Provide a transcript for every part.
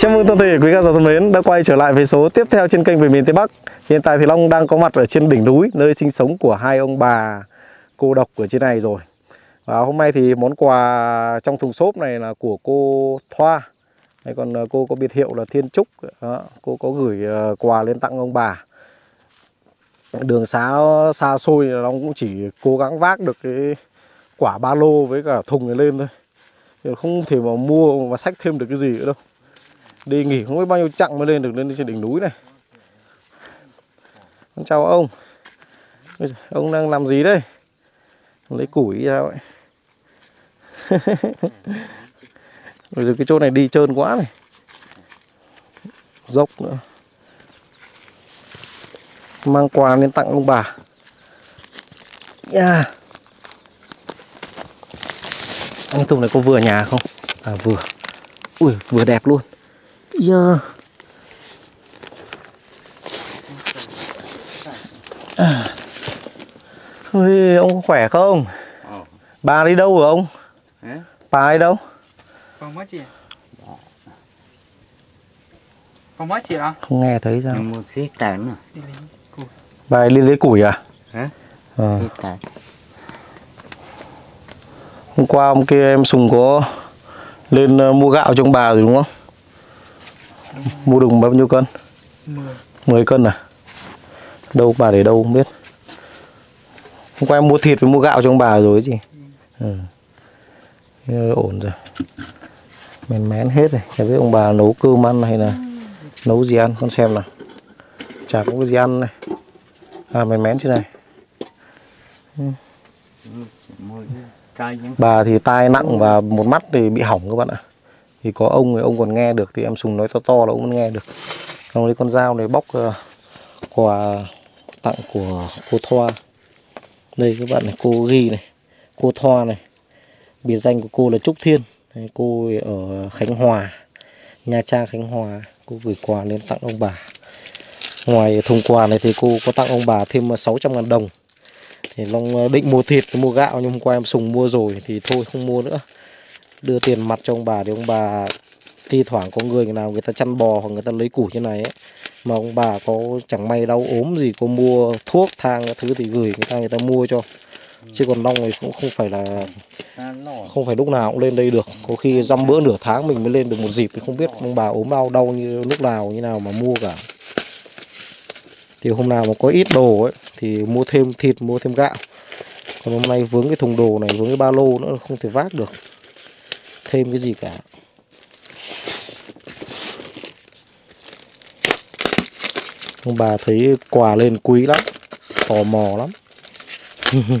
Chào mừng toàn thể quý khán giả thân mến đã quay trở lại với số tiếp theo trên kênh Về miền Tây Bắc. Hiện tại thì Long đang có mặt ở trên đỉnh núi nơi sinh sống của hai ông bà cô độc ở trên này rồi. Và hôm nay thì món quà trong thùng xốp này là của cô Thoa. Hay còn ờ, cô có biệt hiệu là Thiên Trúc. Đó, cô có gửi ờ, quà lên tặng ông bà. Đường xá xa xôi Long cũng chỉ cố gắng vác được cái quả ba lô với cả thùng này lên thôi. Không thể mà mua và sách thêm được cái gì nữa đâu đi nghỉ không biết bao nhiêu chặng mới lên được lên trên đỉnh núi này. Con chào ông. Bây giờ ông đang làm gì đây? Lấy củi ra vậy Bây giờ cái chỗ này đi trơn quá này. Dốc nữa. Mang quà lên tặng ông bà. Yeah. anh Tùng này có vừa nhà không? À vừa. Ui, vừa đẹp luôn. Yeah. À. Ui, ông khỏe không? Ờ. Bà đi đâu rồi ông? Hả? Bà đi đâu? Con mất chị Con mất chị à? Không nghe thấy sao? Một xí tán à? Đi lấy củi Bà ấy đi lấy củi à? Hả? Ờ. Hôm qua hôm kia em Sùng có lên ờ, mua gạo cho ông bà rồi đúng không? Mua được bao nhiêu cân? Mười 10 cân à? Đâu bà để đâu không biết. Hôm qua em mua thịt với mua gạo cho ông bà rồi chứ. Ừ. Thế ổn rồi. Mén mén hết rồi. Chả biết ông bà nấu cơm ăn hay là nấu gì ăn. Con xem nào. Chả có gì ăn này. À mén mén trên này. Những Bà thì tai nặng và một mắt thì bị hỏng các bạn ạ. Thì có ông thì ông còn nghe được thì em Sùng nói to to là ông vẫn nghe được. xong lấy con dao này bóc uh, quà tặng của cô Thoa. Đây các bạn này cô ghi này, cô Thoa này. Biệt danh của cô là Trúc Thiên. đây, cô ở Khánh Hòa, Nha Trang Khánh Hòa. Cô gửi quà lên tặng ông bà. Ngoài thùng quà này thì cô có tặng ông bà thêm ờ, 600 ngàn đồng. Thì Long ờ, định mua thịt, mua gạo nhưng hôm qua em Sùng mua rồi thì thôi không mua nữa. Đưa tiền mặt cho ông bà để ông bà thi thoảng có người nào người ta chăn bò hoặc người ta lấy củ như này ấy, mà ông bà có chẳng may đau ốm gì, có mua thuốc, thang các thứ thì gửi người ta người ta mua cho. Chứ còn long này cũng không phải là không phải lúc nào cũng lên đây được. Có khi dăm bữa nửa tháng mình mới lên được một dịp thì không biết ông bà ốm đau đau như lúc nào, như nào mà mua cả. Thì hôm nào mà có ít đồ ấy, thì mua thêm thịt, mua thêm gạo. Còn hôm nay vướng cái thùng đồ này, vướng cái ba lô nữa, không thể vác được thêm cái gì cả. Ông bà thấy quà lên quý lắm tò mò lắm.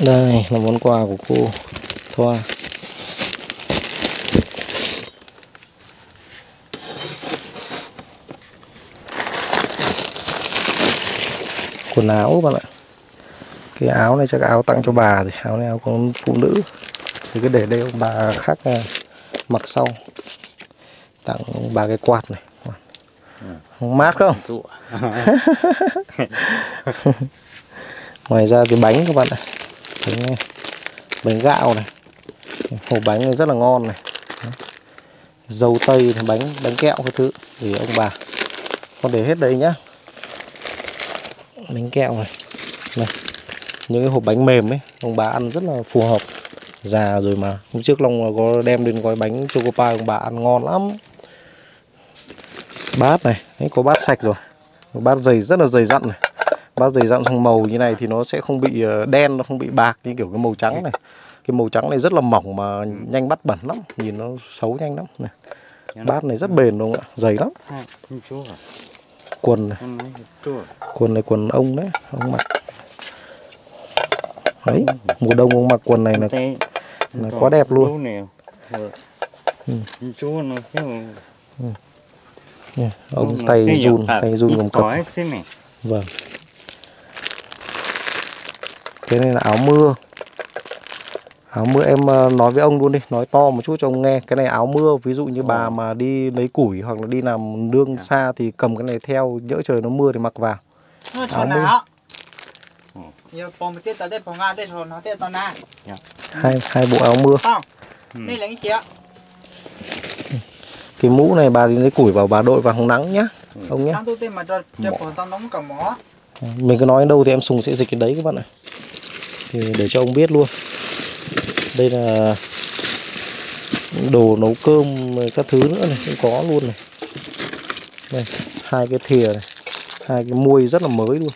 Đây là món quà của cô Thoa quần áo bạn ạ. Cái áo này chắc áo tặng cho bà thì áo này áo con phụ nữ. Thì cứ để đây ông bà khác à, mặc sau. Tặng bà cái quạt này. Mát không? Ngoài ra thì bánh các bạn ạ. Bánh, này, bánh gạo này. Hộp bánh này rất là ngon này. Dâu tây thì bánh bánh kẹo cái thứ. Thì ông bà con để hết đây nhá bánh kẹo này. Này những cái hộp bánh mềm ấy ông bà ăn rất là phù hợp. Già rồi mà hôm trước long có đem đến gói bánh choco pie ông bà ăn ngon lắm. Bát này đấy, có bát sạch rồi. Bát dày rất là dày dặn này. Bát dày dặn xong màu như này thì nó sẽ không bị ờ, đen nó không bị bạc như kiểu cái màu trắng này. Cái màu trắng này rất là mỏng mà nhanh bắt bẩn lắm nhìn nó xấu nhanh lắm. Này bát này rất bền đúng không ạ? Dày lắm. À? Quần này. Quần này quần ông đấy ông mặc. Đấy mùa đông ông mặc quần này là là quá đẹp luôn. Ừ. Kêu Nha, ông tay run tay run cầm cập vâng. Cái này là áo mưa áo mưa em ờ, nói với ông luôn đi nói to một chút cho ông nghe. Cái này áo mưa ví dụ như bà mà đi lấy củi hoặc là đi làm nương xa thì cầm cái này theo nhỡ trời nó mưa thì mặc vào. Nó Áo cho mưa. na. Hai hai bộ áo mưa. Ừ. đây là cái chị ạ cái mũ này bà đi lấy củi vào bà đội vào không nắng nhá ông nóng cả mỏ. Mình cứ nói đâu thì em sùng sẽ dịch cái đấy các bạn ạ. Thì để cho ông biết luôn đây là đồ nấu cơm các thứ nữa này cũng có luôn này. Đây hai cái thìa này hai cái muôi rất là mới luôn.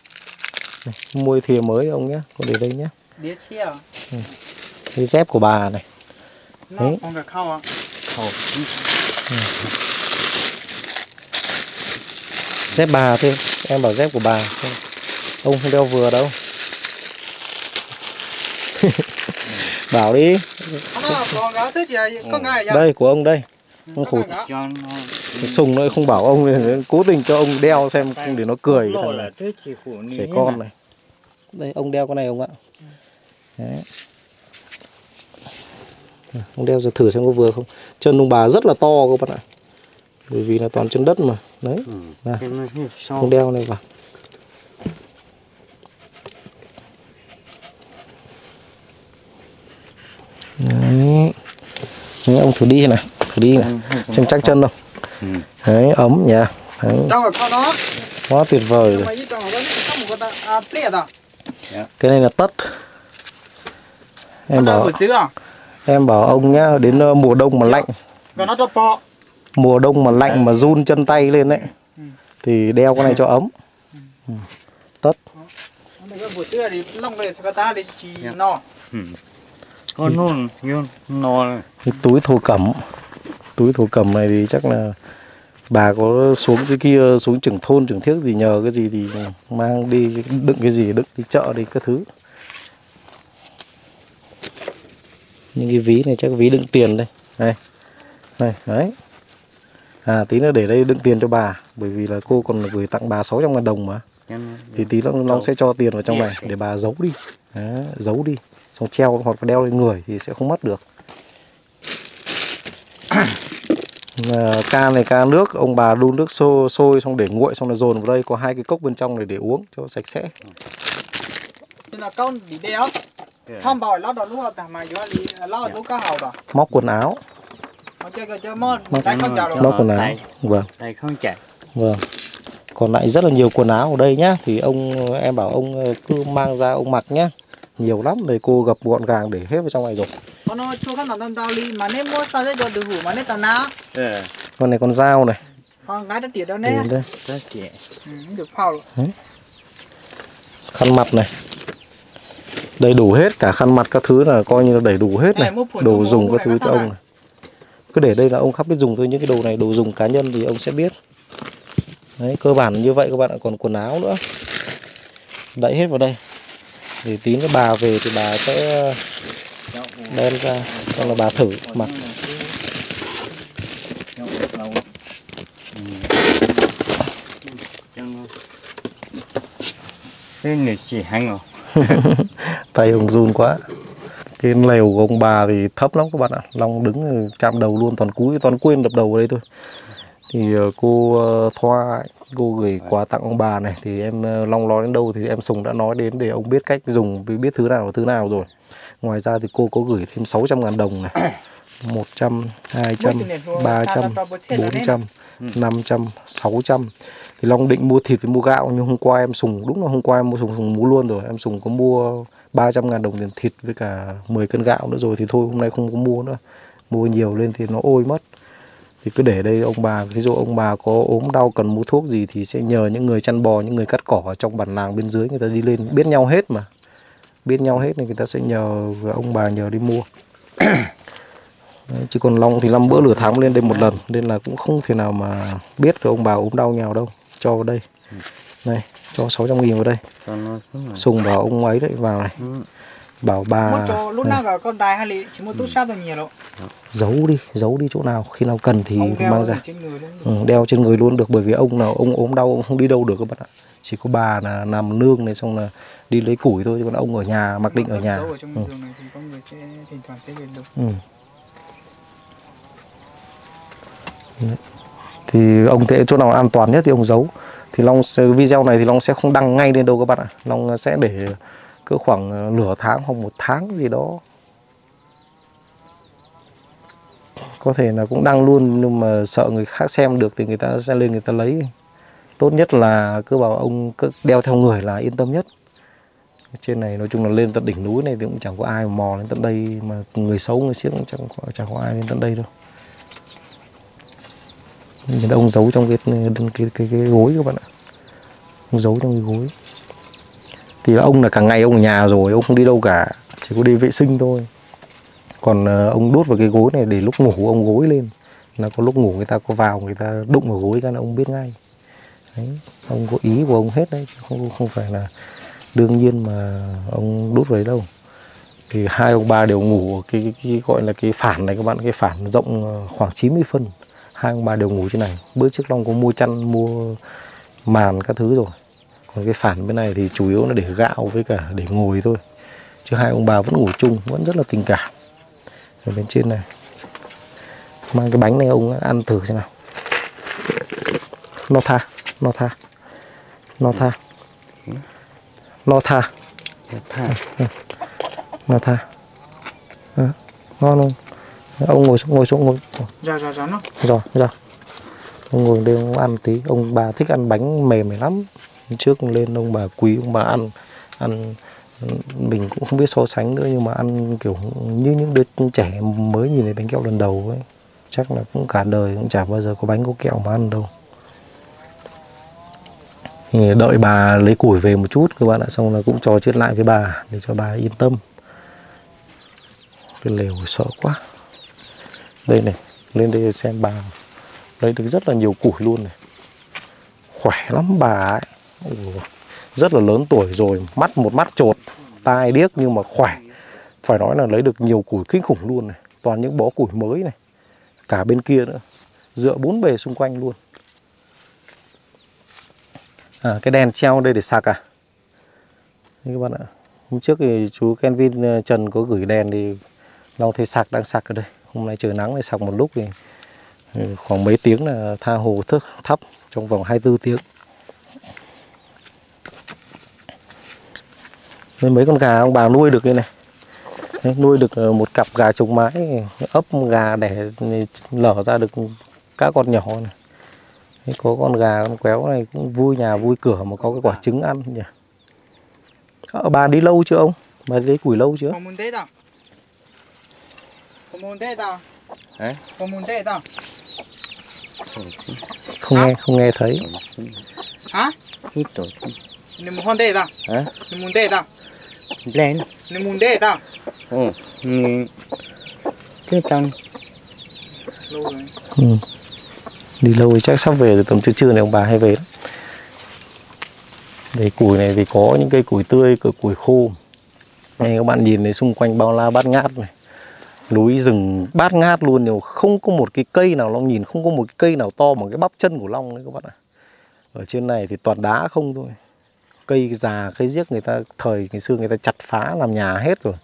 Này, muôi thìa mới ông nhé có để đây nhé. Đĩa chia cái dép của bà này. Đấy. còn à? Khẩu. dép bà thôi em bảo dép của bà ông không đeo vừa đâu bảo đi. À? Đây của ông đây. Ông Cho nó Cái sùng nó không bảo ông cố tình cho ông đeo xem để nó cười thằng là này. trẻ con này. Đây ông đeo cái này ông ạ? Đấy. ông đeo rồi thử xem có vừa không? Chân ông bà rất là to các bạn ạ. Bởi vì là toàn chân đất mà. Đấy. Ừ. À. Ông đeo này vào đấy ông thử đi này thử đi này. Xem chắc chân không Ừ. đấy ấm nhỉ. Đấy. Quá tuyệt vời rồi. Cái à plea đó cái này là tất. Em bảo à? em bảo ông nhá đến ờ, mùa đông mà lạnh. Mùa đông mà lạnh mà run chân tay lên đấy Ừ. thì đeo cái này cho ấm. Ừ. tất nó. Con nó vô no này. cái túi thổ cẩm. Túi thổ cẩm này thì chắc là bà có xuống dưới kia xuống trưởng thôn trưởng thiếc gì nhờ cái gì thì mang đi đựng cái gì đựng đi chợ đi các thứ. Những cái ví này chắc ví đựng tiền đây. Đây này đấy. À tí nữa để đây đựng tiền cho bà bởi vì là cô còn gửi tặng bà 600 ngàn đồng mà. Nó thì tí nữa nó sẽ cho tiền vào trong này để bà giấu đi. Đấy, giấu đi xong treo hoặc là đeo lên người thì sẽ không mất được. Là ca này ca nước ông bà đun nước sôi, sôi xong để nguội xong là dồn vào đây có hai cái cốc bên trong này để uống cho sạch sẽ. Đó. Móc quần áo. Móc- đánh con chào rồi. móc quần áo. Vâng. vâng. Còn lại rất là nhiều quần áo ở đây nhá. Thì ông em bảo ông ờ, cứ mang ra ông mặc nhá nhiều lắm đây cô gập gọn gàng để hết vào trong này rồi. Con Ờ. con này con dao này. Con gái nó tiệt đó để nè đây. Ừ, được phao rồi. Khăn mặt này. Đầy đủ hết cả khăn mặt các thứ là coi như là đầy đủ hết này đồ dùng các thứ cho ông này. Cứ để đây là ông khắp biết dùng thôi những cái đồ này đồ dùng cá nhân thì ông sẽ biết. Đấy cơ bản như vậy các bạn ạ. Còn quần áo nữa. Đậy hết vào đây thì tí nữa bà về thì bà sẽ đem ra xong là bà thử mặc Cái này chỉ hang rồi. tay hùng run quá. Cái lều của ông bà thì thấp lắm các bạn ạ. Long đứng chạm đầu luôn, toàn cúi, toàn quên đập đầu vào đây thôi thì ờ, cô ờ, thoa ấy, cô gửi quà tặng ông bà này thì em ờ, long nói đến đâu thì em sùng đã nói đến để ông biết cách dùng biết thứ nào và thứ nào rồi. Ngoài ra thì cô có gửi thêm 600 ngàn đồng này 100, 200, 300, 400, 500, 600 thì Long định mua thịt với mua gạo nhưng hôm qua em sùng đúng là hôm qua em mua sùng, sùng mua luôn rồi. Em sùng có mua 300 ngàn đồng tiền thịt với cả 10 cân gạo nữa rồi thì thôi hôm nay không có mua nữa. Mua nhiều lên thì nó ôi mất thì cứ để đây ông bà ví dụ ông bà có ốm đau cần mua thuốc gì thì sẽ nhờ những người chăn bò những người cắt cỏ ở trong bản làng bên dưới người ta đi lên biết nhau hết mà. Biết nhau hết nên người ta sẽ nhờ ông bà nhờ đi mua. Đấy, chứ còn Long thì năm bữa nửa tháng lên đây một lần nên là cũng không thể nào mà biết được ông bà ốm đau nhau đâu. Cho vào đây. Này cho 600 nghìn vào đây. Sùng bảo ông ấy đấy vào này. Ừ. bảo bà lúc nào cả con đài hay là chỉ mua túi sát thôi nhiều đâu giấu đi giấu đi chỗ nào. Khi nào cần thì ông mang ra. trên ừ, đeo trên người luôn được bởi vì ông nào ông ốm đau ông không đi đâu được các bạn ạ. Chỉ có bà là nằm nương này xong là đi lấy củi thôi chứ còn ông ở nhà mặc định ở nhà. giấu ở trong ừ. giường này thì có người sẽ thỉnh thoảng sẽ đến được. Ừ. Thì ông thấy chỗ nào an toàn nhất thì ông giấu. Thì long video này thì long sẽ không đăng ngay lên đâu các bạn ạ. Long sẽ để cứ khoảng ờ, nửa tháng hoặc một tháng gì đó. Có thể là cũng đăng luôn nhưng mà sợ người khác xem được thì người ta sẽ lên người ta lấy. Tốt nhất là cứ bảo ông cứ đeo theo người là yên tâm nhất. Trên này nói chung là lên tận đỉnh núi này thì cũng chẳng có ai mò lên tận đây mà người xấu người xiếc cũng chẳng có, chẳng có ai lên tận đây đâu. Nhìn ông giấu trong cái cái, cái, cái, cái gối các bạn ạ. Ông giấu trong cái gối thì là ông là cả ngày ông ở nhà rồi ông không đi đâu cả chỉ có đi vệ sinh thôi. Còn ờ, ông đốt vào cái gối này để lúc ngủ ông gối lên. Là có lúc ngủ người ta có vào người ta đụng vào gối cái là ông biết ngay. Đấy ông có ý của ông hết đấy chứ không không phải là đương nhiên mà ông đốt vào đấy đâu. Thì hai ông bà đều ngủ cái, cái, cái gọi là cái phản này các bạn cái phản rộng ờ, khoảng 90 phân. Hai ông bà đều ngủ trên này. Bữa trước long có mua chăn mua màn các thứ rồi còn cái phản bên này thì chủ yếu là để gạo với cả để ngồi thôi. Chứ hai ông bà vẫn ngủ chung vẫn rất là tình cảm. Ở bên trên này. Mang cái bánh này ông ăn thử xem nào. No tha no tha. No tha. No tha. Tha. No tha. Ờ, ngon không? Ông ngồi xuống ngồi xuống ngồi dạ nó. rồi rồi ông ngồi đây ông ăn tí. Ông bà thích ăn bánh mềm này lắm trước lên ông bà quý, ông bà ăn ăn, mình cũng không biết so sánh nữa, nhưng mà ăn kiểu như những đứa trẻ mới nhìn thấy bánh kẹo lần đầu ấy, chắc là cũng cả đời cũng chả bao giờ có bánh có kẹo mà ăn đâu. Thì đợi bà lấy củi về một chút, các bạn ạ, xong là cũng trò chuyện lại với bà để cho bà yên tâm. Cái lều sợ quá. Đây này, lên đây xem bà. Lấy được rất là nhiều củi luôn này. Khỏe lắm bà ấy rất là lớn tuổi rồi mắt một mắt trột tai điếc nhưng mà khỏe. Phải nói là lấy được nhiều củi kinh khủng luôn này toàn những bó củi mới này. Cả bên kia nữa dựa bốn bề xung quanh luôn. À, cái đèn treo đây để sạc à? Đấy các bạn ạ hôm trước thì chú Kenvin ờ, Trần có gửi đèn thì Long thấy sạc đang sạc ở đây. Hôm nay trời nắng thì sạc một lúc thì ừ, khoảng mấy tiếng là tha hồ thức thắp trong vòng 24 tiếng. Nên mấy con gà ông bà nuôi được đây này Đấy, nuôi được ờ, một cặp gà trống mái ấp gà để lở ra được các con nhỏ này Đấy, có con gà con quéo này cũng vui nhà vui cửa mà có cái quả trứng ăn nhỉ Ờ, bà đi lâu chưa ông bà đi lấy củi lâu chưa Không muốn thế đâu. Không muốn thế đâu. Hả? Không muốn thế đâu. không nghe không nghe thấy Hả? ít rồi Nên muốn thế đâu. hả Nên muốn thế đâu. Lên Nên muốn thế đâu. ừ cái tăng Lâu rồi. ừ. đi lâu thì chắc sắp về rồi tầm trưa trưa này ông bà hay về lắm. Để củi này thì có những cây củi tươi cả củi khô. Này các bạn nhìn thấy xung quanh bao la bát ngát này. Núi rừng bát ngát luôn nhiều không có một cái cây nào long nhìn không có một cái cây nào to bằng cái bắp chân của long đấy các bạn ạ. Ở trên này thì toàn đá không thôi cây già, cây giếc người ta, thời ngày xưa người ta chặt phá, làm nhà hết rồi.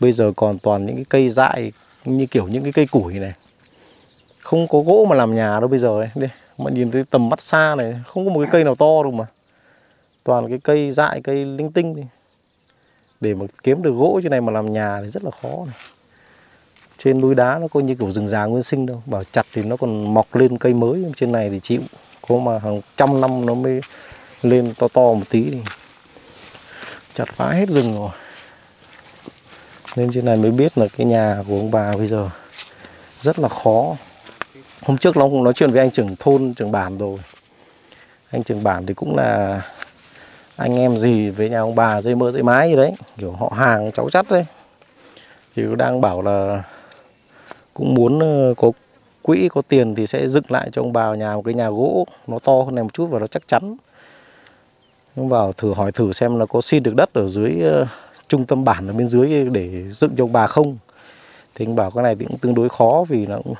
Bây giờ còn toàn những cái cây dại, như kiểu những cái cây củi này. Không có gỗ mà làm nhà đâu bây giờ ấy. Đây mà nhìn thấy tầm mắt xa này, không có một cái cây nào to đâu mà. Toàn cái cây dại, cây linh tinh đi. Để mà kiếm được gỗ như này mà làm nhà thì rất là khó này. Trên núi đá nó có như kiểu rừng già nguyên sinh đâu. Bảo chặt thì nó còn mọc lên cây mới, trên này thì chịu. Có mà hàng trăm năm nó mới lên to to một tí thì chặt phá hết rừng rồi. Nên trên này mới biết là cái nhà của ông bà bây giờ rất là khó. Hôm trước nó cũng nói chuyện với anh trưởng thôn, trưởng bản rồi. Anh trưởng bản thì cũng là anh em gì với nhà ông bà, dây mơ dây mái gì đấy. Kiểu họ hàng cháu chắt đấy. Thì cũng đang bảo là cũng muốn ờ, có quỹ, có tiền thì sẽ dựng lại cho ông bà nhà một cái nhà gỗ nó to hơn này một chút và nó chắc chắn nhưng bảo thử hỏi thử xem là có xin được đất ở dưới ờ, trung tâm bản ở bên dưới để dựng cho ông bà không. Thì anh bảo cái này thì cũng tương đối khó vì nó cũng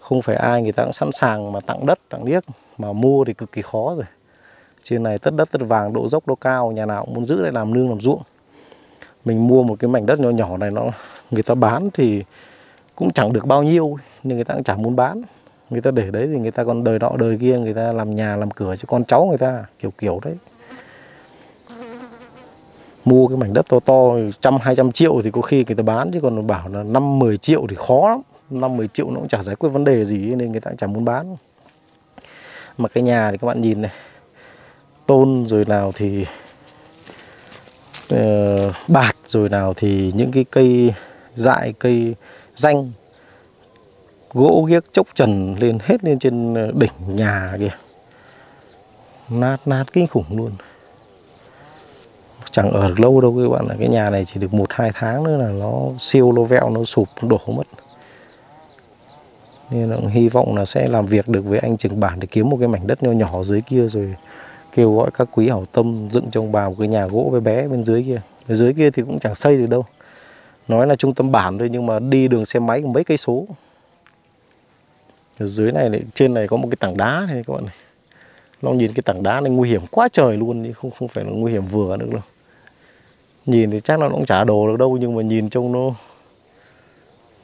không phải ai người ta cũng sẵn sàng mà tặng đất, tặng điếc. Mà mua thì cực kỳ khó rồi. Trên này tất đất, tất vàng, độ dốc, độ cao, nhà nào cũng muốn giữ lại làm nương, làm ruộng. Mình mua một cái mảnh đất nhỏ nhỏ này nó, người ta bán thì cũng chẳng được bao nhiêu, nhưng người ta cũng chẳng muốn bán người ta để đấy thì người ta còn đời nọ đời kia người ta làm nhà làm cửa cho con cháu người ta kiểu kiểu đấy. Mua cái mảnh đất to to trăm hai trăm triệu thì có khi người ta bán chứ còn bảo là năm 10 triệu thì khó lắm. Năm 10 triệu nó cũng chả giải quyết vấn đề gì nên người ta cũng chẳng muốn bán. Mà cái nhà thì các bạn nhìn này tôn rồi nào thì ờ, uh, bạt rồi nào thì những cái cây dại cây danh gỗ ghiếc chốc trần lên hết lên trên ờ, đỉnh nhà kìa. Nát nát kinh khủng luôn. Chẳng ở được lâu đâu các bạn là cái nhà này chỉ được một, hai tháng nữa là nó siêu lô vẹo, nó sụp đổ mất. Nên là hy vọng là sẽ làm việc được với anh trưởng bản để kiếm một cái mảnh đất nho nhỏ dưới kia rồi kêu gọi các quý hảo tâm dựng cho ông bà một cái nhà gỗ bé bé bên dưới kia. Bên dưới kia thì cũng chẳng xây được đâu. Nói là trung tâm bản thôi nhưng mà đi đường xe máy mấy cây số ở dưới này lại, trên này có một cái tảng đá này các bạn này. Nó nhìn cái tảng đá này nguy hiểm quá trời luôn nhưng không không phải là nguy hiểm vừa nữa đâu. Nhìn thì chắc là nó cũng chả đồ được đâu, nhưng mà nhìn trông nó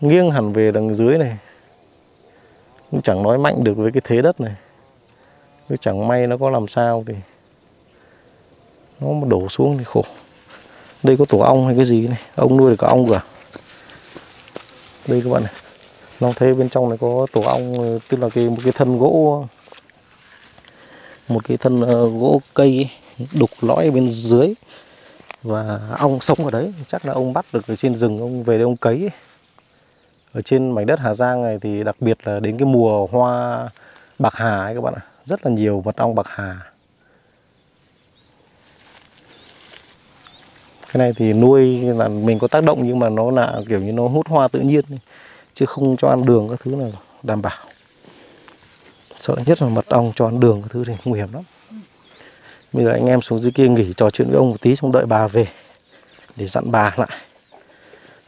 nghiêng hẳn về đằng dưới này. Cũng chẳng nói mạnh được với cái thế đất này. Cứ chẳng may nó có làm sao thì nó mà đổ xuống thì khổ. Đây có tổ ong hay cái gì này? Ông nuôi được cả ong cả đây các bạn này nó thấy bên trong này có tổ ong, tức là cái, một cái thân gỗ, một cái thân ờ, gỗ cây đục lõi bên dưới. Và ong sống ở đấy, chắc là ông bắt được ở trên rừng, ông về đây ông cấy ở trên mảnh đất Hà Giang này thì đặc biệt là đến cái mùa hoa bạc hà ấy các bạn ạ. Rất là nhiều mật ong bạc hà. Cái này thì nuôi là mình có tác động nhưng mà nó là kiểu như nó hút hoa tự nhiên chứ không cho ăn đường các thứ là đảm bảo. Sợ nhất là mật ong cho ăn đường các thứ thì nguy hiểm lắm. Bây giờ anh em xuống dưới kia nghỉ trò chuyện với ông một tí xong đợi bà về để dặn bà lại.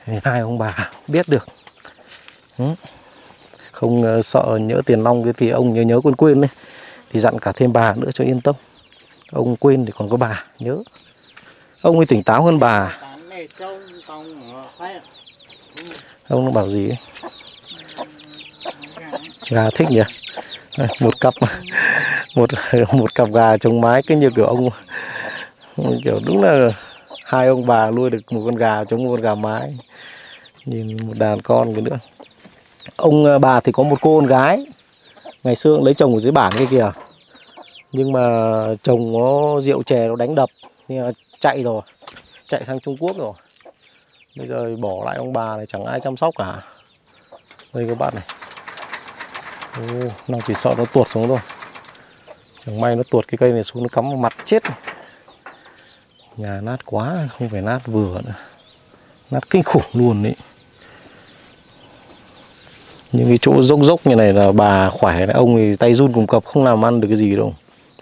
Thì hai ông bà biết được. Ừ. Không ờ, sợ nhớ tiền long cái thì ông nhớ nhớ quên quên đấy. Thì dặn cả thêm bà nữa cho yên tâm. Ông quên thì còn có bà, nhớ. Ông ấy tỉnh táo hơn bà ông nó bảo gì ấy? gà thích nhỉ? Một cặp, một một cặp gà trồng mái, cứ như kiểu ông kiểu đúng là hai ông bà nuôi được một con gà trống một con gà mái. Nhìn một đàn con cái nữa. Ông à, bà thì có một cô con gái. Ngày xưa lấy chồng ở dưới bản kia kìa. Nhưng mà chồng nó rượu chè nó đánh đập, nên là chạy rồi. Chạy sang Trung Quốc rồi bây giờ bỏ lại ông bà này chẳng ai chăm sóc cả. Đây các bạn này. Ô, nó chỉ sợ nó tuột xuống thôi. Chẳng may nó tuột cái cây này xuống nó cắm vào mặt chết. Nhà nát quá không phải nát vừa nữa. Nát kinh khủng luôn đấy những cái chỗ dốc dốc như này là bà khỏe này ông thì tay run cùng cập không làm ăn được cái gì đâu.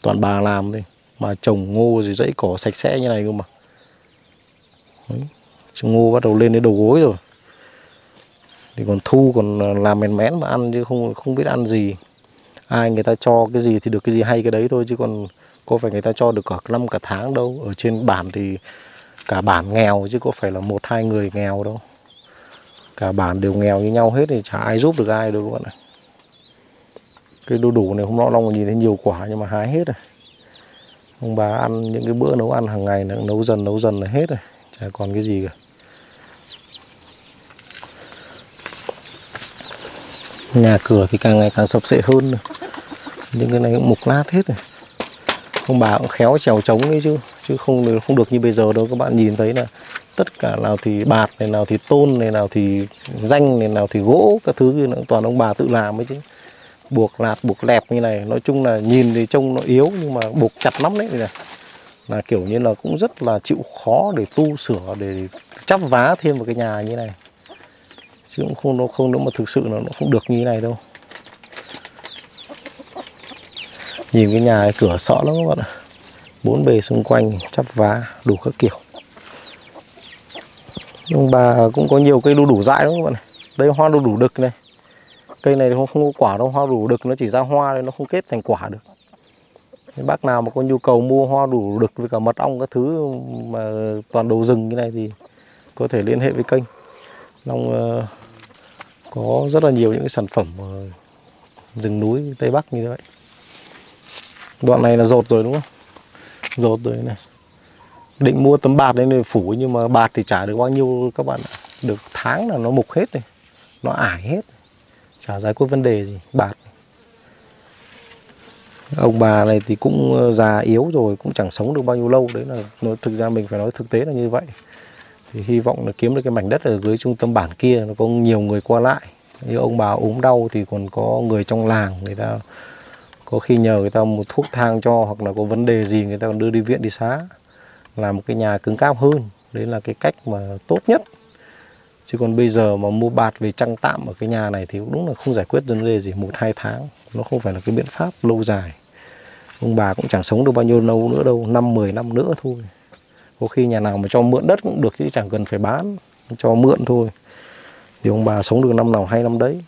Toàn bà làm thôi. Mà trồng ngô rồi dãy cỏ sạch sẽ như này cơ mà. Đấy trồng ngô bắt đầu lên đến đầu gối rồi. Thì còn thu còn à, làm mèn mén mà ăn chứ không không biết ăn gì. Ai người ta cho cái gì thì được cái gì hay cái đấy thôi chứ còn có phải người ta cho được cả năm, cả tháng đâu. Ở trên bản thì cả bản nghèo chứ có phải là một, hai người nghèo đâu. Cả bản đều nghèo như nhau hết thì chả ai giúp được ai đâu các bạn ạ. Cái đu đủ này hôm nọ long nhìn thấy nhiều quả nhưng mà hái hết rồi. Ông bà ăn những cái bữa nấu ăn hàng ngày nấu dần nấu dần là hết rồi. Chả còn cái gì cả. Nhà cửa thì càng ngày càng sập sệ hơn rồi. những cái này cũng mục nát hết rồi. Ông bà cũng khéo trèo trống ấy chứ chứ không không được như bây giờ đâu. Các bạn nhìn thấy là tất cả nào thì bạt này, nào thì tôn này, nào thì danh này, nào thì gỗ, các thứ nữa toàn ông bà tự làm ấy chứ. Buộc lạt, buộc lẹp như này. Nói chung là nhìn thì trông nó yếu, nhưng mà buộc chặt lắm đấy này là kiểu như là cũng rất là chịu khó để tu sửa, để chắp vá thêm vào cái nhà như này chứ cũng không nó không nó mà thực sự là nó không được như thế này đâu. Nhìn cái nhà cái cửa sợ lắm các bạn ạ. Bốn bề xung quanh chắp vá đủ các kiểu. Nhưng bà cũng có nhiều cây đu đủ dại lắm các bạn này đây hoa đu đủ đực này. Cây này không, không có quả đâu hoa đủ đực. Nó chỉ ra hoa thôi nó không kết thành quả được. Bác nào mà có nhu cầu mua hoa đủ đực với cả mật ong các thứ mà toàn đồ rừng như này thì có thể liên hệ với kênh. Long uh, có rất là nhiều những cái sản phẩm ờ, rừng núi Tây Bắc như vậy. Đoạn này là rột rồi, đúng không? Rột rồi này. Định mua tấm bạt lên để phủ, nhưng mà bạt thì trả được bao nhiêu các bạn ạ. Được tháng là nó mục hết này, nó ải hết. Chả giải quyết vấn đề gì, bạt. Ông bà này thì cũng ờ, già yếu rồi, cũng chẳng sống được bao nhiêu lâu. Đấy là nó, thực ra mình phải nói thực tế là như vậy thì hy vọng là kiếm được cái mảnh đất ở dưới trung tâm bản kia, nó có nhiều người qua lại. Như ông bà ốm đau thì còn có người trong làng, người ta có khi nhờ người ta một thuốc thang cho hoặc là có vấn đề gì người ta còn đưa đi viện đi xá. Làm một cái nhà cứng cáp hơn, đấy là cái cách mà tốt nhất. Chứ còn bây giờ mà mua bạt về trăng tạm ở cái nhà này thì cũng đúng là không giải quyết vấn đề gì một, hai tháng. Nó không phải là cái biện pháp lâu dài. Ông bà cũng chẳng sống được bao nhiêu lâu nữa đâu, năm 10 năm nữa thôi có khi nhà nào mà cho mượn đất cũng được chứ chẳng cần phải bán cho mượn thôi. Thì ông bà sống được năm nào hay năm đấy.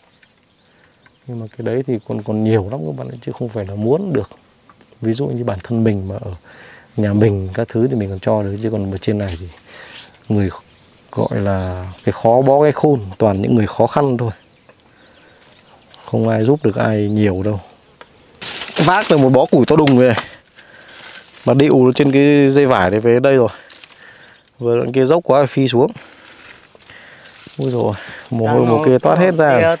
Nhưng mà cái đấy thì còn còn nhiều lắm các bạn ấy, chứ không phải là muốn được. Ví dụ như bản thân mình mà ở nhà mình các thứ thì mình còn cho được chứ còn ở trên này thì người gọi là cái khó bó cái khôn toàn những người khó khăn thôi. Không ai giúp được ai nhiều đâu. Vác được một bó củi to đùng về mà điệu trên cái dây vải này về đây rồi. Vừa đoạn kia dốc quá phi xuống. Ôi rồi mồ hôi mồ kia toát hết ra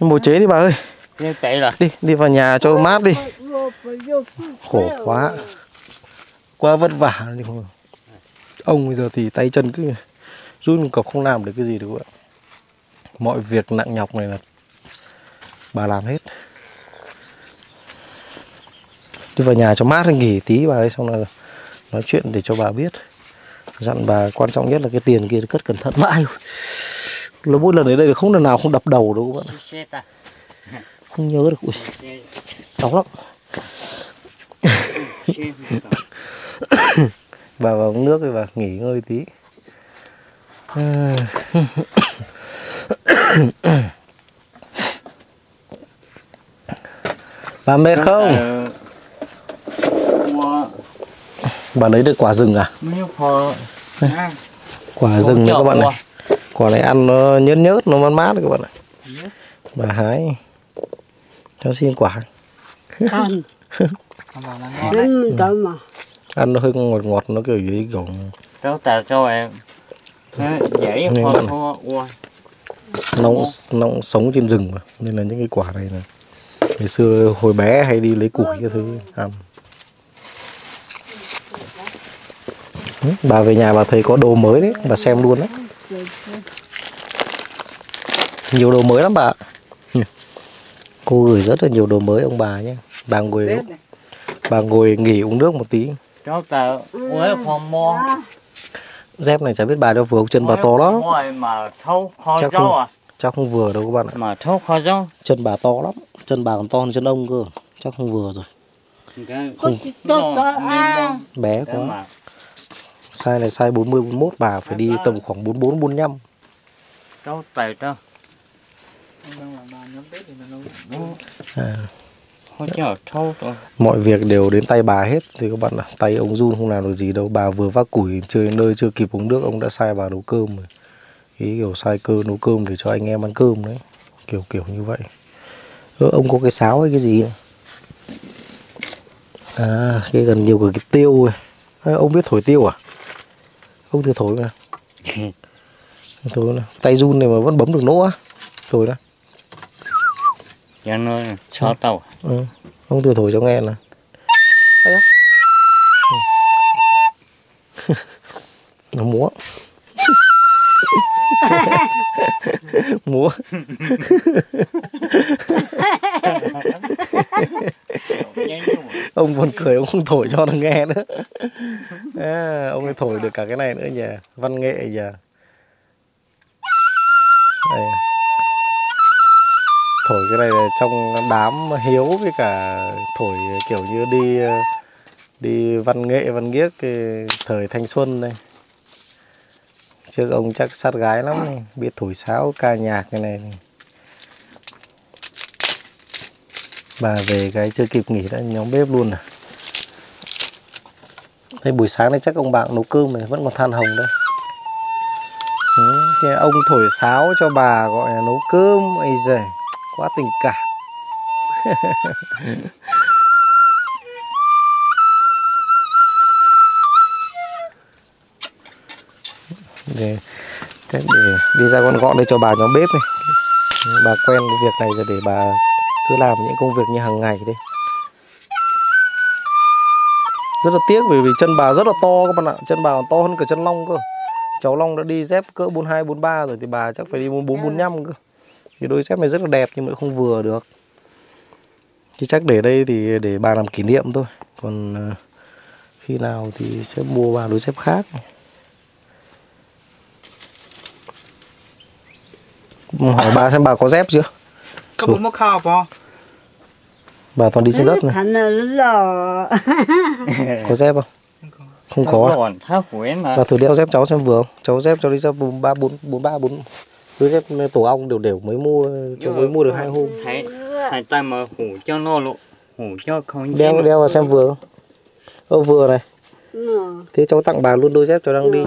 mồ chế đi bà ơi. Đi đi vào nhà cho mát đi. Khổ quá. Quá vất vả đi không ông bây giờ thì tay chân cứ run cọc không làm được cái gì được ạ. Mọi việc nặng nhọc này là bà làm hết đi vào nhà cho mát rồi nghỉ tí bà ấy, xong là nói chuyện để cho bà biết. Dặn bà quan trọng nhất là cái tiền kia cất cẩn thận mãi. Là mỗi lần đến đây không lần nào không đập đầu đâu các bạn không nhớ được. Ui, đau lắm. Bà vào uống nước rồi bà, nghỉ ngơi tí. Bà mệt không? Ờ, bà lấy được quả rừng à. À, quả rừng này các bạn này. Quả này ăn nó nhớt nhớt nó mát mát các bạn ạ bà hái. Cho xin quả. Ăn. Mà. Ăn nó hơi ngọt ngọt nó kiểu gì kiểu Cháu tao cho em. Thế, Dễ phở uống. nó cũng, nó cũng sống trên rừng mà. Nên là những cái quả này là ngày xưa hồi bé hay đi lấy củi cái thứ ăn bà về nhà bà thấy có đồ mới đấy bà xem luôn đấy. Nhiều đồ mới lắm bà. Ừ. cô gửi rất là nhiều đồ mới ông bà nhé. Bà ngồi bà ngồi nghỉ uống nước một tí. Cháu tao uống không mua. dép này chả biết bà đâu vừa chân bà to lắm. Chắc không. à. chắc không vừa đâu các bạn ạ. Mà thâu chân bà to lắm. Chân bà còn to hơn chân ông cơ. Chắc không vừa rồi. Đó à. bé quá size này size 40 41 bà phải đi tầm khoảng 44 45 cháu nó nấu à, mọi việc đều đến tay bà hết. Thì các bạn ạ tay ông run không làm được gì đâu. Bà vừa vác củi chơi nơi chưa kịp uống nước ông đã sai bà nấu cơm rồi. Ý kiểu sai cơ nấu cơm để cho anh em ăn cơm đấy. Kiểu kiểu như vậy. Ơ, ông có cái sáo hay cái gì? Này? à cái gần nhiều cái tiêu rồi Ơ, ông biết thổi tiêu à ông thử thổi mà thổi nào. Tay run này mà vẫn bấm được nỗ á. Thổi đó. Cho nên cho tàu. Ừ. ông thử thổi cho nghe. Ừ. nó múa. Múa ông buồn cười ông không thổi cho nó nghe nữa à, ông ấy thổi được cả cái này nữa nhỉ văn nghệ nhỉ Đây. à. thổi cái này là trong đám hiếu với cả thổi kiểu như đi đi văn nghệ văn cái thời thanh xuân đây trước ông chắc sát gái lắm biết thổi sáo ca nhạc cái này, này bà về cái chưa kịp nghỉ đã nhóm bếp luôn này Đây buổi sáng này chắc ông bạn nấu cơm này vẫn còn than hồng đây. Ừ, thế ông thổi sáo cho bà gọi là nấu cơm. Ấy giời quá tình cảm. Để để đi ra con gọn đây cho bà nhóm bếp này. Bà quen cái việc này rồi để bà cứ làm những công việc như hàng ngày đi. Rất là tiếc bởi vì chân bà rất là to các bạn ạ. Chân bà còn to hơn cả chân long cơ. Cháu long đã đi dép cỡ 42 43 rồi thì bà chắc phải đi 44 45 cơ. Thì đôi dép này rất là đẹp nhưng mà không vừa được. Thì chắc để đây thì để bà làm kỷ niệm thôi. Còn ờ, khi nào thì sẽ mua bà đôi dép khác. Hỏi bà xem bà có dép chưa có bún mốc khao không? Bà toàn đi trên đất này. Hắn là lò. có dép không? Không có à? bà thử đeo dép cháu xem vừa không? Cháu dép cho đi ra bốn ba bốn bốn ba bốn. Đôi dép tổ ong đều đều mới mua cháu mới mua được hai hôm. thấy thấy tay mà hủ cho nó lộ hủ cho không đeo đeo vào xem vừa không? Ơ vừa này. Ờ. thế cháu tặng bà luôn đôi dép cháu đang đi.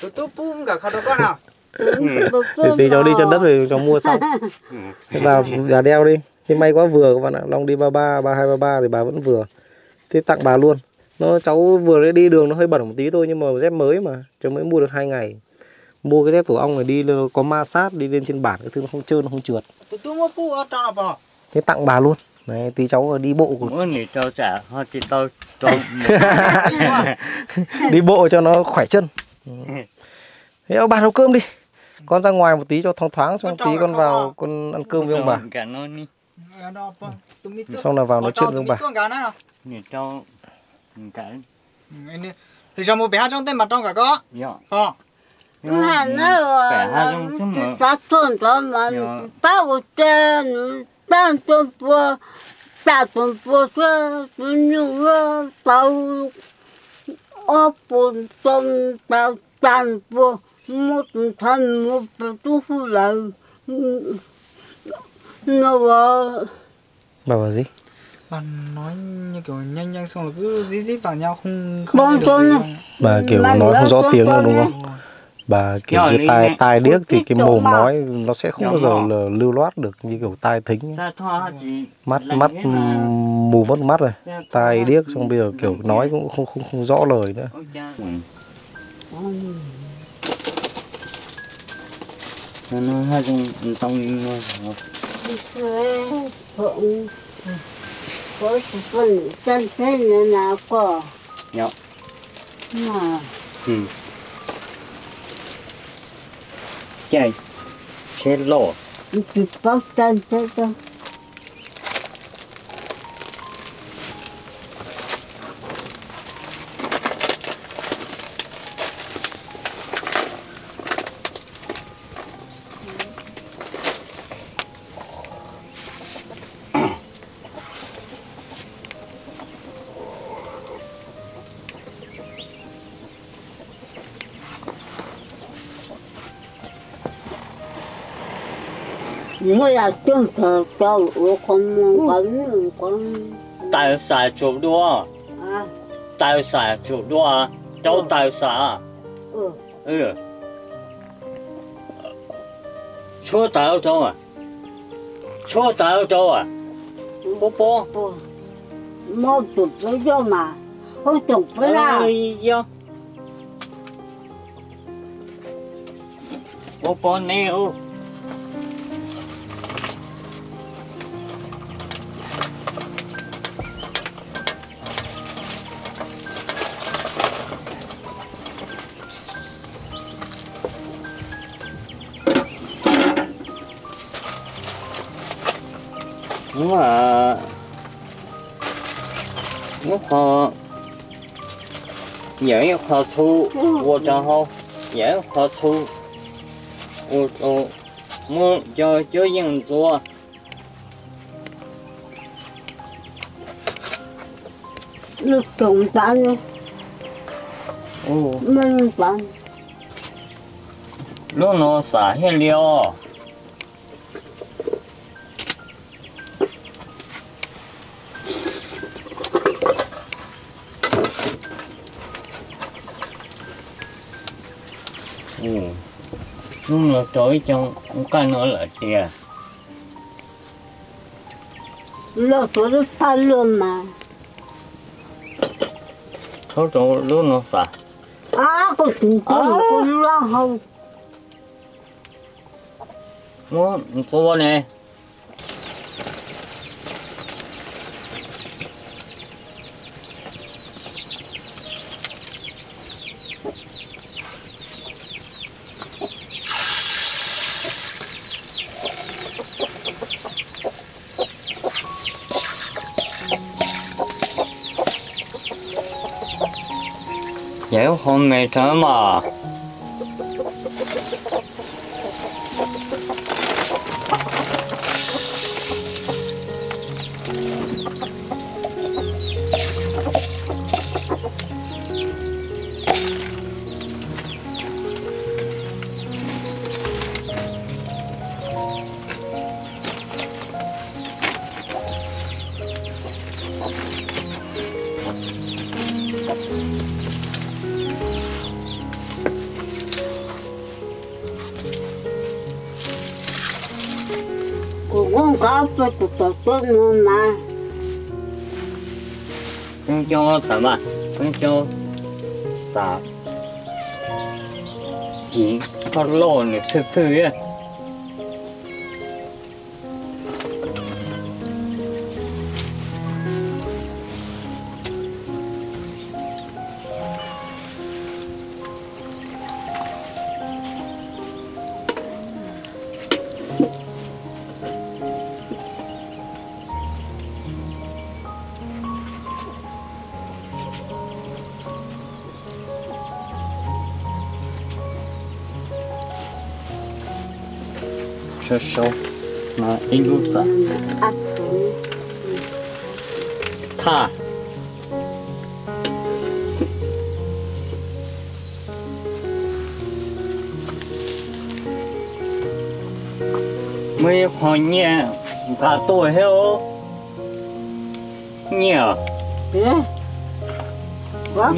Tụi tôi bún cả khao đó con nào thì tí cháu đi chân đất rồi cháu mua xong. Thế bà bà đeo đi. Thế may quá vừa các bạn ạ. Long đi ba ba ba hai ba ba thì bà vẫn vừa. Thế tặng bà luôn. Nó cháu vừa mới đi đường nó hơi bẩn một tí thôi nhưng mà dép mới mà. Cháu mới mua được hai ngày. Mua cái dép tổ ong này đi có ma sát đi lên trên bản cái thứ nó không trơn nó không trượt. Thế tặng bà luôn. Này tí cháu đi bộ của đi bộ cho nó khỏe chân. Ừ. thế ông bà nấu cơm đi con ra ngoài một tí cho thoáng thoáng xong tí con vào con ăn cơm với ông bà. Nó Ở tụi- xong là vào nói ở chuyện trong với ông bà. Ừ, thì cho mua bé hát trong tên mặt trong cả có. Dạ. Ờ. Hắn là cả hai trong chứ mà ta tuần đó mà Dạ. ta có tên ta tuần bùa ta tuần bùa cho tuần nhiều ra tao ở bồn tuần tao tàn bùa một thân một tu phu lại nó bảo bà bảo gì? Bà nói như kiểu nhanh nhanh xong rồi cứ dí dí vào nhau không không nghe được bà kiểu nói không rõ tiếng đâu đúng không? Bà kiểu như tai tai điếc thì cái mồm nói nó sẽ không bao giờ là lưu loát được như kiểu tai thính. Mắt mắt mù mất mắt rồi. Ta tai điếc xong bây giờ kiểu nói cũng không không không rõ lời nữa nó nó hai trong trong Phượng có sự phân chân thế này. Nào có Dạ. mà ừ chạy chết lộ chỉ chân chân thế thôi là chân thờ cho ủa không muốn bắn con tài xài chủ đua à tài xài chủ đua cháu tài xài ừ. Ừ. Chúa tài cháu à? Chúa tài cháu à? Bố bố. Ừ. Một chục với cho mà. Không chục với là bố bố nêu họ thu vô cho họ những họ thu. Ô ô mua cho cho những 做 lúc trồng bán ô mình bán lúc nó xả hết liao nó trôi trong cái nó là tiền lúc số nó pha luôn mà Thôi trong lúc nó xả À, con cũng con con lo không. Mua cô nè. Nếu hôm nay thở mà không cho thở mà không cho xả chỉ có lộn để thứ mà in lúc xả À, tụi. tha mấy khoản nhẹ cả tuổi heo nhẹ Thế. Vâng.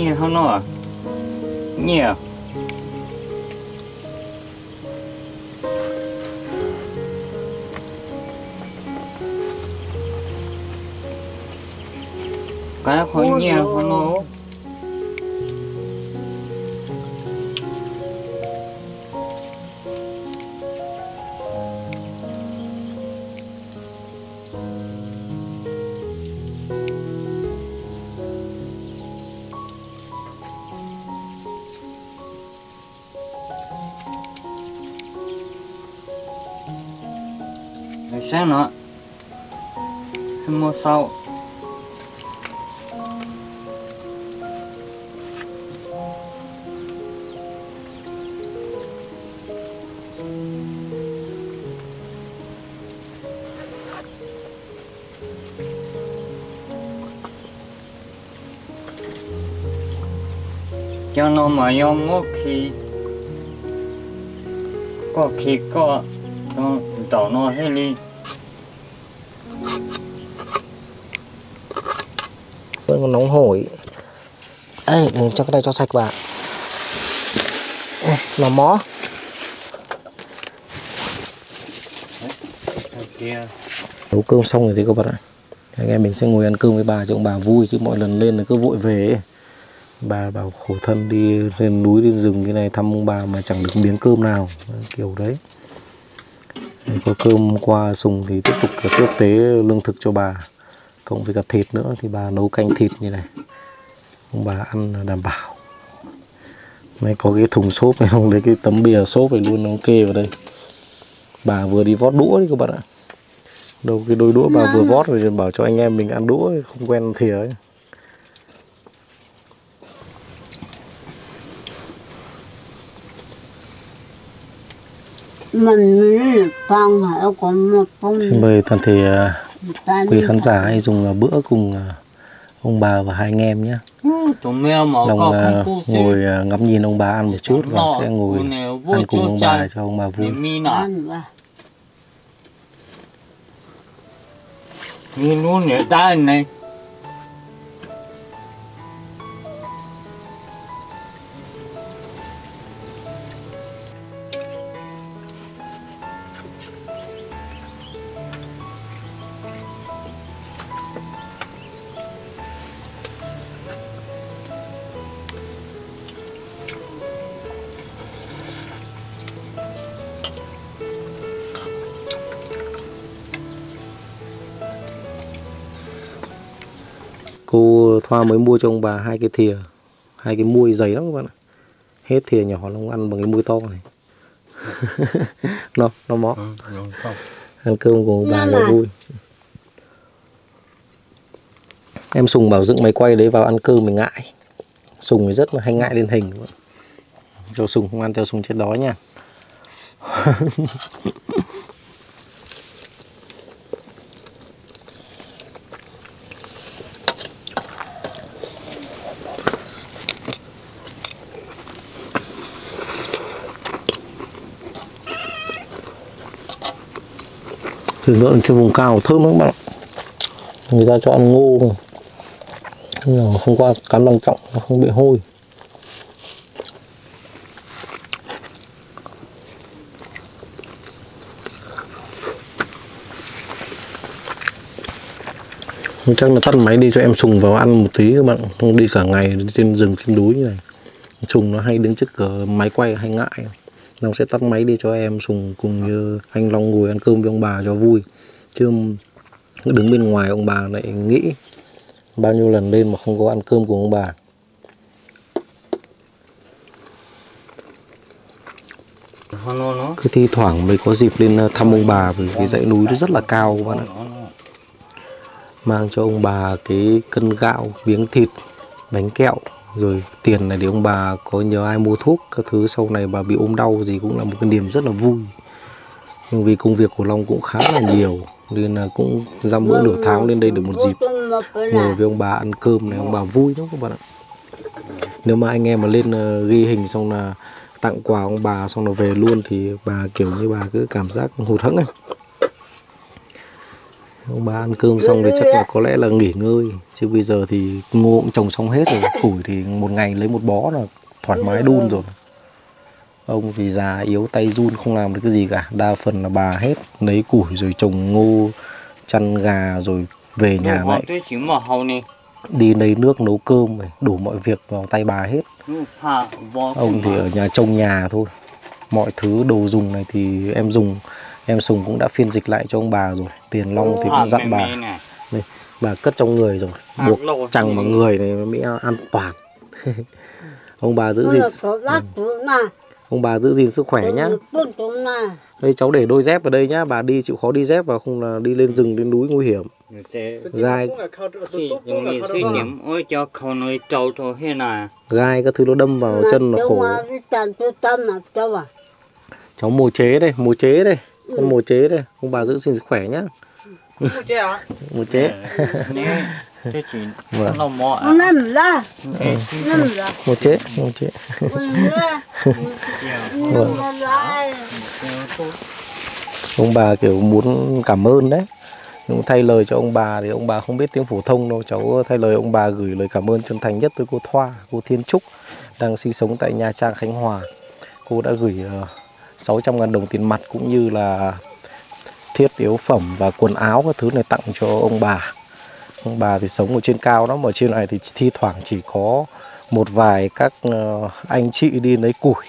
Khoản nhẹ không nó Rồi sáng nữa mua sau cho mà yong khi có khi có nó nó hết đi. Vẫn còn nóng hổi. Ê, để cho cái này cho sạch vào nó mó. Nấu cơm xong rồi thì các bạn ạ. Anh em mình sẽ ngồi ăn cơm với bà cho ông bà vui chứ mỗi lần lên là cứ vội về ấy bà bảo khổ thân đi lên núi lên rừng cái này thăm ông bà mà chẳng được miếng cơm nào. Kiểu đấy. Có cơm qua sùng thì tiếp tục tiếp tế lương thực cho bà. Cộng với cả thịt nữa thì bà nấu canh thịt như này. Ông bà ăn là đảm bảo. Này có cái thùng xốp này không lấy cái tấm bìa xốp này luôn nó kê vào đây. Bà vừa đi vót đũa đấy các bạn ạ. Đâu cái đôi đũa bà vừa vót rồi bảo cho anh em mình ăn đũa không quen thìa ấy Mình con còn một con xin mời toàn thể à, quý khán giả hãy dùng à, bữa cùng à, ông bà và hai anh em nhé. Mà lòng ngồi ngắm nhìn ông bà ăn một chút và sẽ ngồi ăn cùng ông bà cho ông bà vui. mi luôn để ta này cô Thoa mới mua cho ông bà hai cái thìa hai cái muôi dày lắm các bạn ạ. Hết thìa nhỏ nó ăn bằng cái muôi to này. Nó nó mó. Ăn cơm của ông bà là vui. Em sùng bảo dựng máy quay đấy vào ăn cơm mình ngại. Sùng thì rất là hay ngại lên hình. Cho sùng không ăn cho sùng chết đói nha thịt lợn trên vùng cao thơm lắm bạn. Ạ. người ta cho ăn ngô mà không qua cán bằng trọng nó không bị hôi. Chắc là tắt máy đi cho em sùng vào ăn một tí các bạn. Không đi cả ngày trên rừng, trên núi như này. Sùng nó hay đứng trước cửa máy quay, hay ngại Long sẽ tắt máy đi cho em sùng cùng như anh Long ngồi ăn cơm với ông bà cho vui. Chứ đứng bên ngoài ông bà lại nghĩ bao nhiêu lần lên mà không có ăn cơm cùng ông bà. Cứ thi thoảng mới có dịp lên ờ, thăm ông bà vì cái dãy núi nó rất là cao các bạn ạ. Mang cho ông bà cái cân gạo miếng thịt bánh kẹo rồi tiền này để ông bà có nhờ ai mua thuốc các thứ, sau này bà bị ốm đau gì cũng là một cái niềm rất là vui. Nhưng vì công việc của Long cũng khá là nhiều, nên là cũng ra bữa nửa tháng lên đây được một dịp. Ngồi với ông bà ăn cơm này, ông bà vui lắm các bạn ạ. Nếu mà anh em mà lên ờ, ghi hình xong là tặng quà ông bà xong là về luôn thì bà kiểu như bà cứ cảm giác hụt hẫng ấy ông bà ăn cơm xong thì chắc là có lẽ là nghỉ ngơi. Chứ bây giờ thì ngô cũng trồng xong hết rồi củi thì một ngày lấy một bó là thoải mái đun rồi. Ông thì già yếu tay run không làm được cái gì cả. Đa phần là bà hết lấy củi rồi trồng ngô chăn gà rồi về nhà lại. đi lấy nước nấu cơm đủ mọi việc vào tay bà hết. Vô. ông thì ở nhà trông nhà thôi. Mọi thứ đồ dùng này thì em dùng em sùng cũng đã phiên dịch lại cho ông bà rồi. Tiền long thì cũng dặn bà. Đây, bà cất trong người rồi. Buộc chẳng mà người này mới an toàn. Ông bà giữ gìn ông bà giữ gìn sức khỏe nhá. đây cháu để đôi dép ở đây nhá. Bà đi chịu khó đi dép và không là đi lên rừng lên núi nguy hiểm. Gai. gai các thứ nó đâm vào chân là khổ cháu mồ chế đây mồ chế đây con mồ chế đây ông bà giữ gìn sức khỏe nhá. Chứ à? mồ chế. Nè, thế chỉ Vâng. nó mò. Thế chỉ mồ chế mồ chế. Ông bà kiểu muốn cảm ơn đấy. Nhưng thay lời cho ông bà thì ông bà không biết tiếng phổ thông đâu. Cháu thay lời ông bà gửi lời cảm ơn chân thành nhất tới cô Thoa cô Thiên Trúc đang sinh sống tại Nha Trang Khánh Hòa. Cô đã gửi ờ, 600 ngàn đồng tiền mặt cũng như là thiết yếu phẩm và quần áo các thứ này tặng cho ông bà. Ông bà thì sống ở trên cao đó mà ở trên này thì thi thoảng chỉ có một vài các ờ, anh chị đi lấy củi,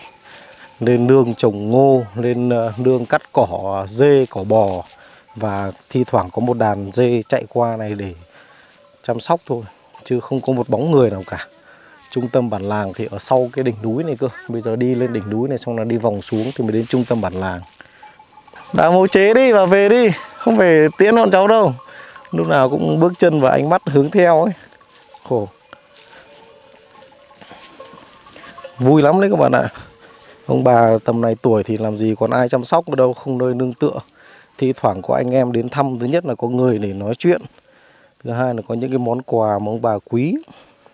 lên nương trồng ngô, lên ờ, nương cắt cỏ, dê, cỏ bò và thi thoảng có một đàn dê chạy qua này để chăm sóc thôi, chứ không có một bóng người nào cả trung tâm bản làng thì ở sau cái đỉnh núi này cơ. Bây giờ đi lên đỉnh núi này xong là đi vòng xuống thì mới đến trung tâm bản làng. Đã mẫu chế đi và về đi không phải tiễn bọn cháu đâu. Lúc nào cũng bước chân và ánh mắt hướng theo ấy. Khổ. Vui lắm đấy các bạn ạ. Ông bà tầm này tuổi thì làm gì còn ai chăm sóc nữa đâu không nơi nương tựa. Thi thoảng có anh em đến thăm thứ nhất là có người để nói chuyện. Thứ hai là có những cái món quà mà ông bà quý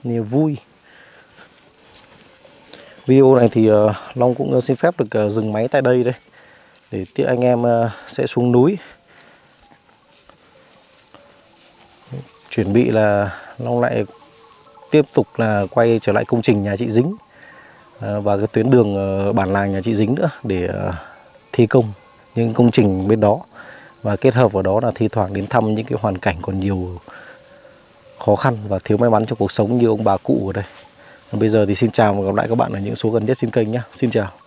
niềm vui video này thì ờ, Long cũng ờ, xin phép được ờ, dừng máy tại đây đây, để tiếp anh em sẽ xuống núi chuẩn bị là Long lại tiếp tục là quay trở lại công trình nhà chị Dính và cái tuyến đường bản làng nhà chị Dính nữa để thi công những công trình bên đó và kết hợp vào đó là thi thoảng đến thăm những cái hoàn cảnh còn nhiều khó khăn và thiếu may mắn trong cuộc sống như ông bà cụ ở đây. Còn bây giờ thì xin chào và gặp lại các bạn ở những số gần nhất trên kênh nhé. Xin chào.